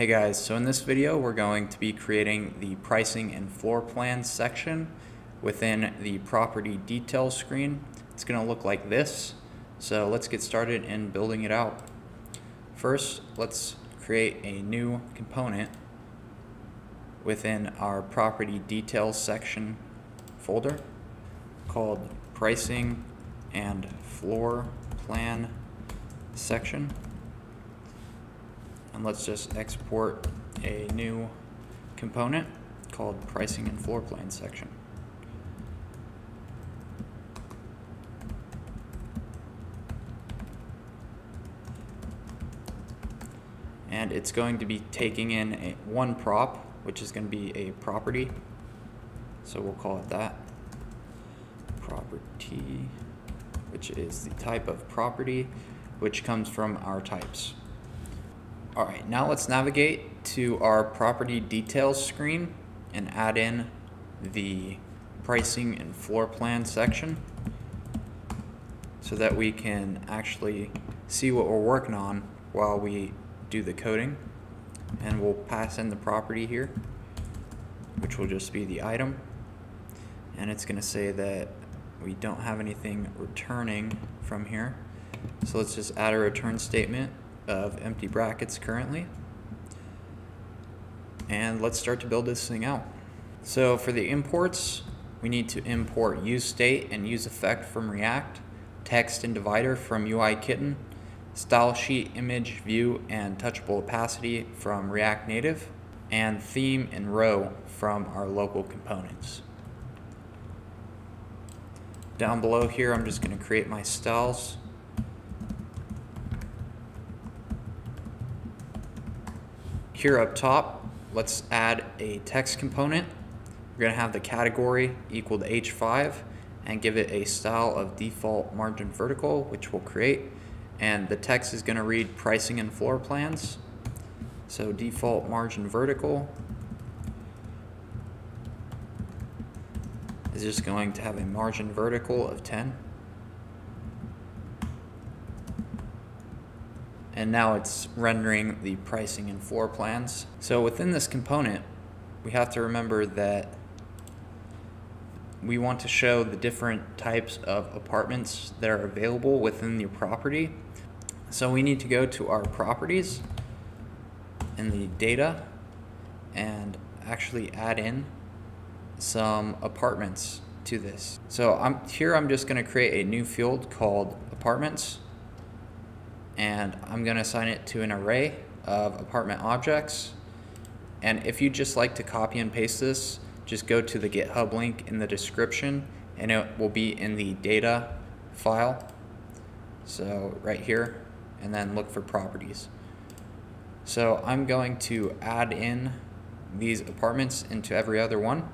Hey guys, so in this video we're going to be creating the pricing and floor plan section within the property details screen. It's going to look like this. So let's get started in building it out. First, let's create a new component within our property details section folder called pricing and floor plan section and let's just export a new component called pricing and floor plan section. And it's going to be taking in a one prop, which is going to be a property. So we'll call it that. Property, which is the type of property, which comes from our types. All right, now let's navigate to our property details screen and add in the pricing and floor plan section so that we can actually see what we're working on while we do the coding. And we'll pass in the property here, which will just be the item. And it's gonna say that we don't have anything returning from here. So let's just add a return statement of empty brackets currently. And let's start to build this thing out. So for the imports, we need to import useState and useEffect from React, text and divider from UIKitten, style sheet, image, view, and touchable opacity from React Native, and theme and row from our local components. Down below here, I'm just going to create my styles. Here up top, let's add a text component. We're going to have the category equal to h5 and give it a style of default margin vertical, which we'll create. And the text is going to read pricing and floor plans. So default margin vertical is just going to have a margin vertical of 10. And now it's rendering the pricing and floor plans. So within this component, we have to remember that we want to show the different types of apartments that are available within the property. So we need to go to our properties in the data and actually add in some apartments to this. So I'm here I'm just going to create a new field called apartments and I'm going to assign it to an array of apartment objects. And if you just like to copy and paste this, just go to the GitHub link in the description and it will be in the data file. So right here, and then look for properties. So I'm going to add in these apartments into every other one.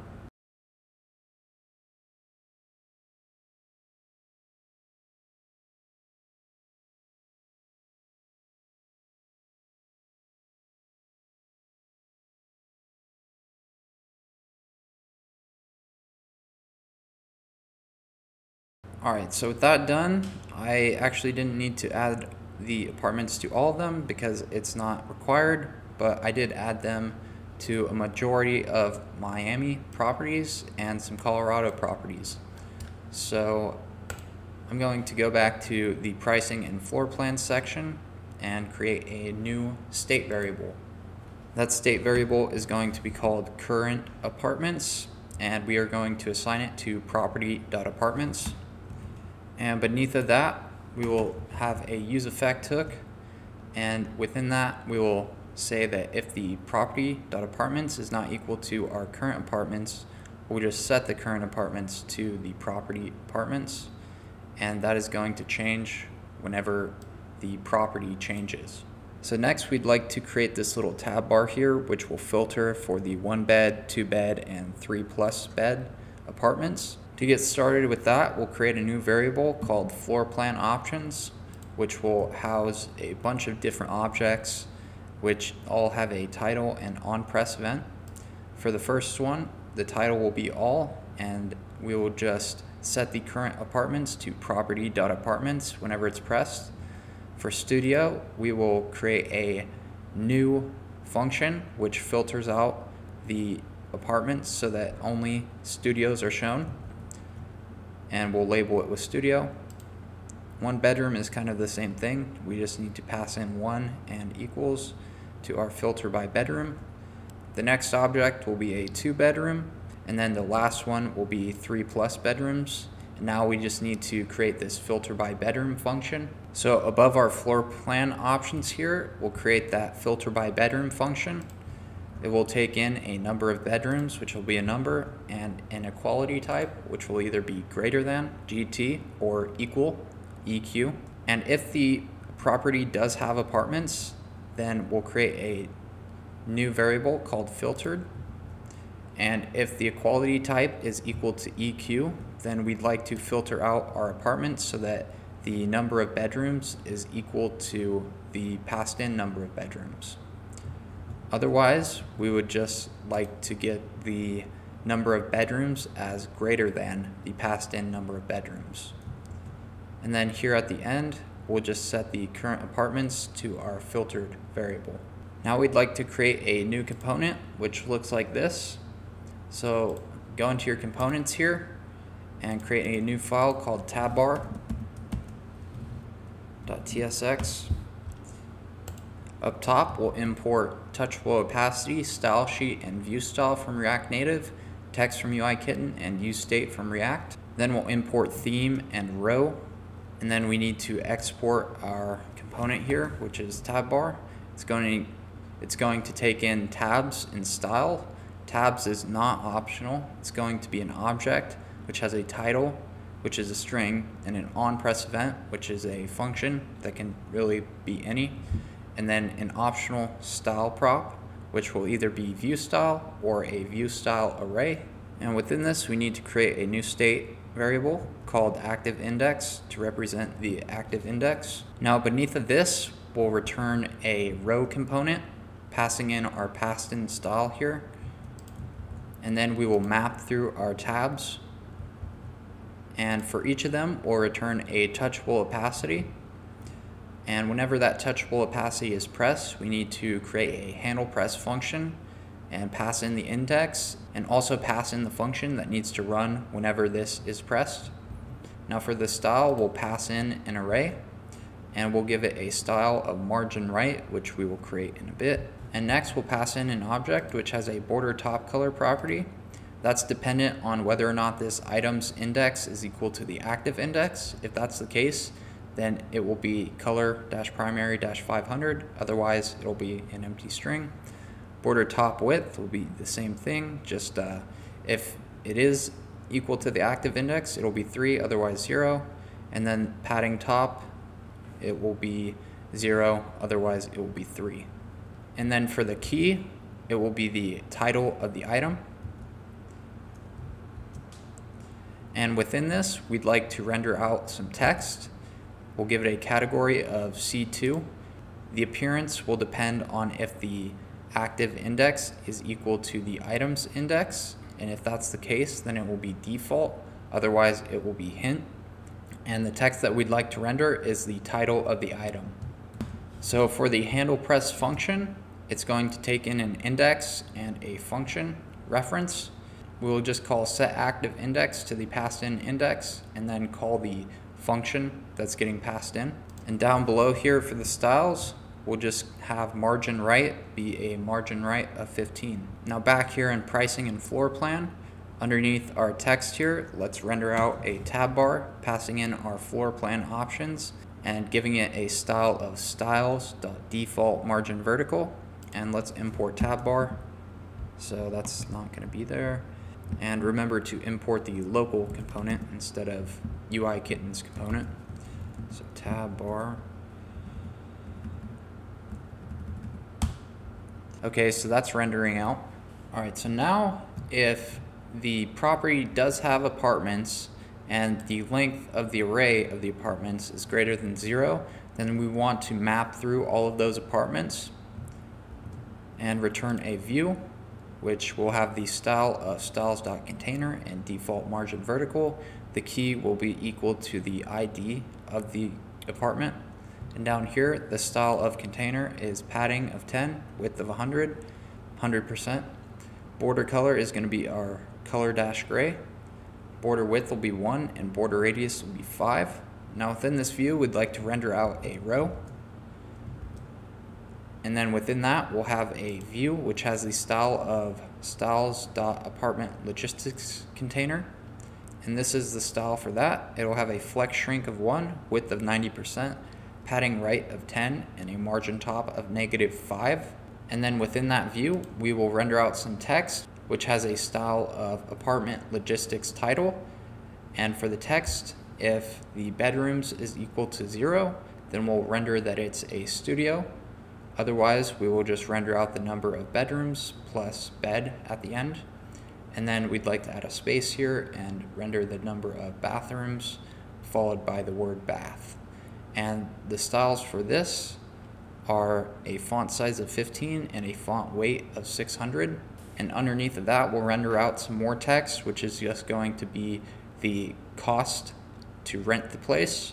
Alright, so with that done, I actually didn't need to add the apartments to all of them because it's not required, but I did add them to a majority of Miami properties and some Colorado properties. So I'm going to go back to the pricing and floor plan section and create a new state variable. That state variable is going to be called current apartments and we are going to assign it to property.apartments and beneath of that, we will have a use effect hook. And within that, we will say that if the property.apartments is not equal to our current apartments, we'll just set the current apartments to the property apartments. And that is going to change whenever the property changes. So next we'd like to create this little tab bar here, which will filter for the one bed, two bed, and three plus bed apartments. To get started with that, we'll create a new variable called floor plan options, which will house a bunch of different objects, which all have a title and on press event. For the first one, the title will be all, and we will just set the current apartments to property.apartments whenever it's pressed. For studio, we will create a new function, which filters out the apartments so that only studios are shown. And we'll label it with studio. One bedroom is kind of the same thing. We just need to pass in one and equals to our filter by bedroom. The next object will be a two bedroom, and then the last one will be three plus bedrooms. And now we just need to create this filter by bedroom function. So above our floor plan options here, we'll create that filter by bedroom function. It will take in a number of bedrooms, which will be a number, and an equality type, which will either be greater than, GT, or equal, EQ. And if the property does have apartments, then we'll create a new variable called filtered. And if the equality type is equal to EQ, then we'd like to filter out our apartments so that the number of bedrooms is equal to the passed in number of bedrooms. Otherwise, we would just like to get the number of bedrooms as greater than the passed in number of bedrooms. And then here at the end, we'll just set the current apartments to our filtered variable. Now we'd like to create a new component, which looks like this. So go into your components here and create a new file called tabbar.tsx. Up top, we'll import touchable opacity, style sheet, and view style from React Native, text from UIKitten, and use state from React. Then we'll import theme and row and then we need to export our component here, which is tab bar. It's going to, it's going to take in tabs and style. Tabs is not optional. It's going to be an object, which has a title, which is a string, and an on press event, which is a function that can really be any. And then an optional style prop, which will either be view style or a view style array. And within this, we need to create a new state variable called active index to represent the active index. Now beneath of this, we'll return a row component, passing in our passed in style here. And then we will map through our tabs. And for each of them, we'll return a touchable opacity. And whenever that touchable opacity is pressed, we need to create a handle press function and pass in the index and also pass in the function that needs to run whenever this is pressed. Now for the style, we'll pass in an array and we'll give it a style of margin right, which we will create in a bit. And next we'll pass in an object which has a border top color property. That's dependent on whether or not this item's index is equal to the active index. If that's the case, then it will be color dash primary dash 500. Otherwise, it'll be an empty string. Border top width will be the same thing, just uh, if it is equal to the active index, it'll be 3, otherwise 0. And then padding top, it will be 0, otherwise it will be 3. And then for the key, it will be the title of the item. And within this, we'd like to render out some text. We'll give it a category of C2. The appearance will depend on if the active index is equal to the items index and if that's the case then it will be default otherwise it will be hint. And the text that we'd like to render is the title of the item. So for the handle press function it's going to take in an index and a function reference. We will just call set active index to the passed in index and then call the function that's getting passed in and down below here for the styles we'll just have margin right be a margin right of 15. Now back here in pricing and floor plan, underneath our text here, let's render out a tab bar, passing in our floor plan options and giving it a style of styles.default margin vertical. And let's import tab bar. So that's not gonna be there. And remember to import the local component instead of UIKitten's component. So tab bar Okay, so that's rendering out. All right, so now if the property does have apartments and the length of the array of the apartments is greater than zero, then we want to map through all of those apartments and return a view, which will have the style uh, of styles.container and default margin vertical. The key will be equal to the ID of the apartment And down here, the style of container is padding of 10, width of 100, 100%. Border color is going to be our color dash gray. Border width will be 1 and border radius will be 5. Now within this view, we'd like to render out a row. And then within that, we'll have a view which has the style of styles.apartment logistics container. And this is the style for that. It'll have a flex shrink of 1, width of 90%, padding right of 10, and a margin top of negative 5. And then within that view, we will render out some text, which has a style of apartment logistics title. And for the text, if the bedrooms is equal to 0, then we'll render that it's a studio. Otherwise, we will just render out the number of bedrooms plus bed at the end. And then we'd like to add a space here and render the number of bathrooms followed by the word bath. And the styles for this are a font size of 15 and a font weight of 600. And underneath of that, we'll render out some more text, which is just going to be the cost to rent the place.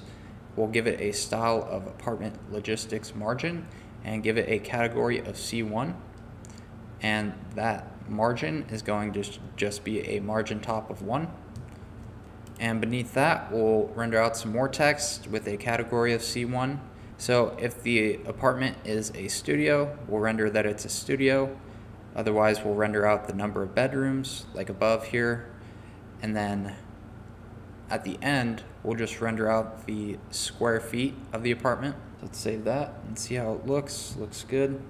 We'll give it a style of apartment logistics margin and give it a category of C1. And that margin is going to just be a margin top of 1. And beneath that, we'll render out some more text with a category of C1. So if the apartment is a studio, we'll render that it's a studio. Otherwise, we'll render out the number of bedrooms, like above here. And then at the end, we'll just render out the square feet of the apartment. Let's save that and see how it looks. Looks good.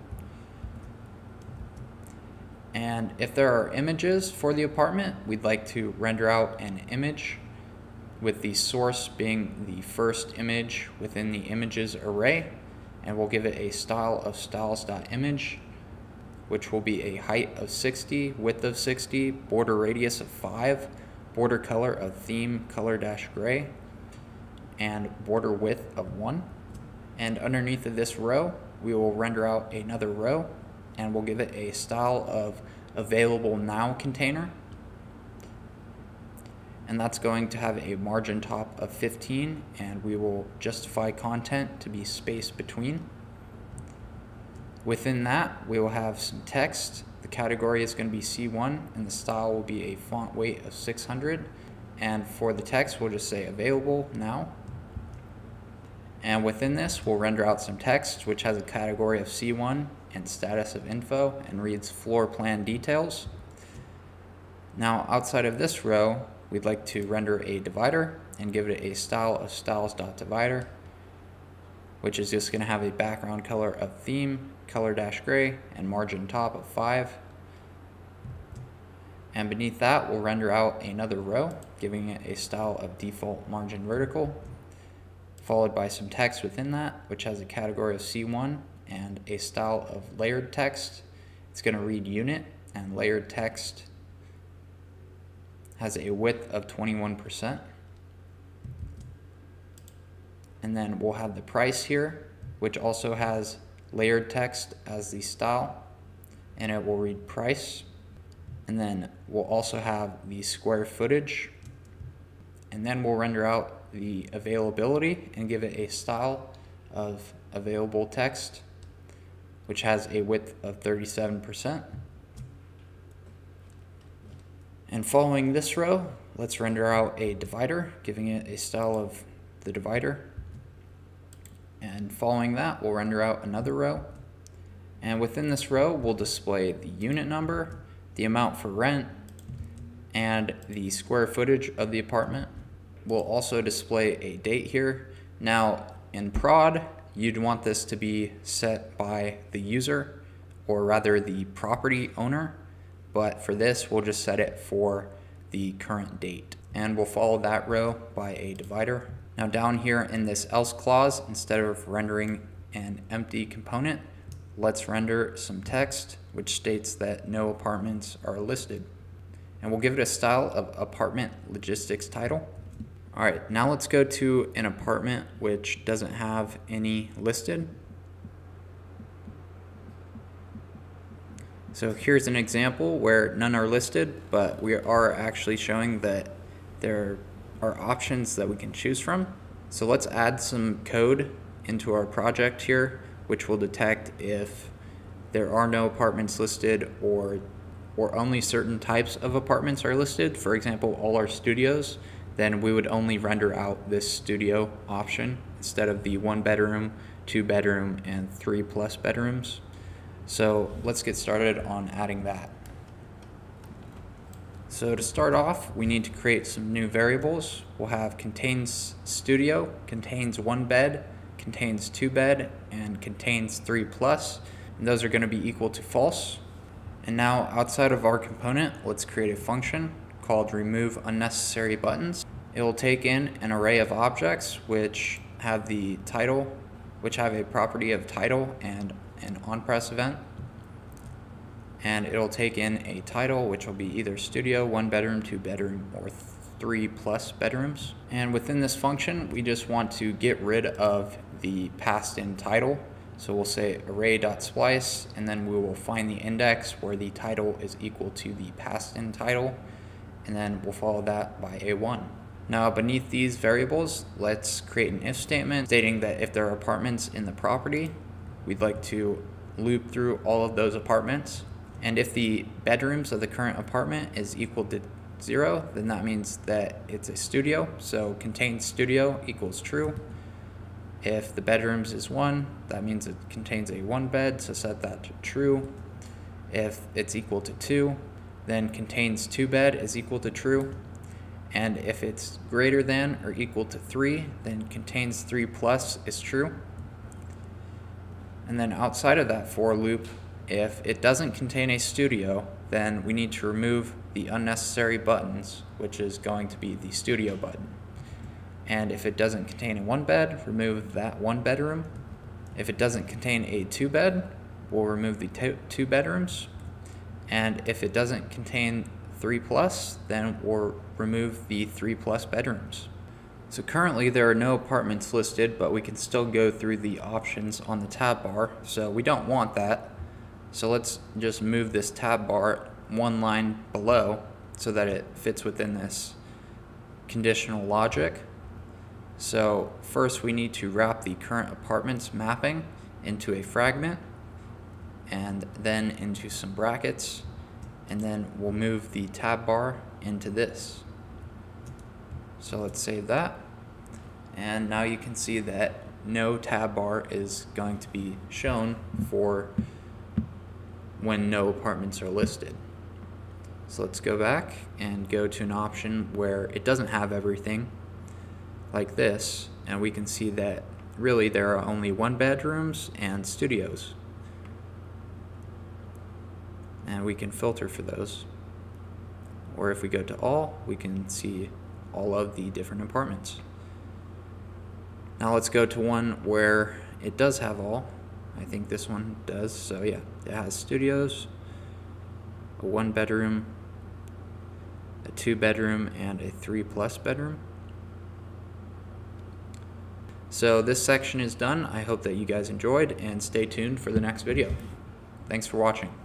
And if there are images for the apartment, we'd like to render out an image with the source being the first image within the images array. And we'll give it a style of styles.image, which will be a height of 60, width of 60, border radius of 5, border color of theme color dash gray, and border width of 1. And underneath of this row, we will render out another row and we'll give it a style of available now container. And that's going to have a margin top of 15 and we will justify content to be space between. Within that, we will have some text. The category is going to be C1 and the style will be a font weight of 600. And for the text, we'll just say available now. And within this, we'll render out some text, which has a category of C1 and status of info and reads floor plan details. Now, outside of this row, we'd like to render a divider and give it a style of styles.divider, which is just going to have a background color of theme, color dash gray, and margin top of 5. And beneath that, we'll render out another row, giving it a style of default margin vertical followed by some text within that, which has a category of C1 and a style of layered text. It's going to read unit, and layered text has a width of 21%. And then we'll have the price here, which also has layered text as the style, and it will read price. And then we'll also have the square footage, and then we'll render out the availability and give it a style of available text, which has a width of 37%. And following this row, let's render out a divider, giving it a style of the divider. And following that, we'll render out another row. And within this row, we'll display the unit number, the amount for rent, and the square footage of the apartment will also display a date here. Now in prod, you'd want this to be set by the user or rather the property owner. But for this, we'll just set it for the current date. And we'll follow that row by a divider. Now down here in this else clause, instead of rendering an empty component, let's render some text which states that no apartments are listed. And we'll give it a style of apartment logistics title. All right, now let's go to an apartment which doesn't have any listed. So here's an example where none are listed, but we are actually showing that there are options that we can choose from. So let's add some code into our project here, which will detect if there are no apartments listed or or only certain types of apartments are listed, for example, all our studios, then we would only render out this studio option instead of the one bedroom, two bedroom, and three plus bedrooms. So let's get started on adding that. So to start off, we need to create some new variables. We'll have contains studio, contains one bed, contains two bed, and contains three plus, and those are gonna be equal to false. And now outside of our component, let's create a function called remove unnecessary buttons. It will take in an array of objects which have the title, which have a property of title and an onPress event. And it'll take in a title which will be either studio, one bedroom, two bedroom, or three plus bedrooms. And within this function, we just want to get rid of the passed in title so we'll say array.splice, and then we will find the index where the title is equal to the passed in title, and then we'll follow that by a1. Now beneath these variables, let's create an if statement stating that if there are apartments in the property, we'd like to loop through all of those apartments. And if the bedrooms of the current apartment is equal to zero, then that means that it's a studio. So contains studio equals true. If the bedrooms is one, that means it contains a one bed, so set that to true. If it's equal to two, then contains two bed is equal to true. And if it's greater than or equal to three, then contains three plus is true. And then outside of that for loop, if it doesn't contain a studio, then we need to remove the unnecessary buttons, which is going to be the studio button. And if it doesn't contain a one bed, remove that one bedroom. If it doesn't contain a two bed, we'll remove the two bedrooms. And if it doesn't contain three plus, then we'll remove the three plus bedrooms. So currently there are no apartments listed, but we can still go through the options on the tab bar. So we don't want that. So let's just move this tab bar one line below so that it fits within this conditional logic. So first we need to wrap the current apartments mapping into a fragment and then into some brackets and then we'll move the tab bar into this. So let's save that and now you can see that no tab bar is going to be shown for when no apartments are listed. So let's go back and go to an option where it doesn't have everything like this, and we can see that really there are only one bedrooms and studios. And we can filter for those. Or if we go to all, we can see all of the different apartments. Now let's go to one where it does have all. I think this one does, so yeah, it has studios, a one bedroom, a two bedroom, and a three plus bedroom. So this section is done. I hope that you guys enjoyed and stay tuned for the next video. Thanks for watching.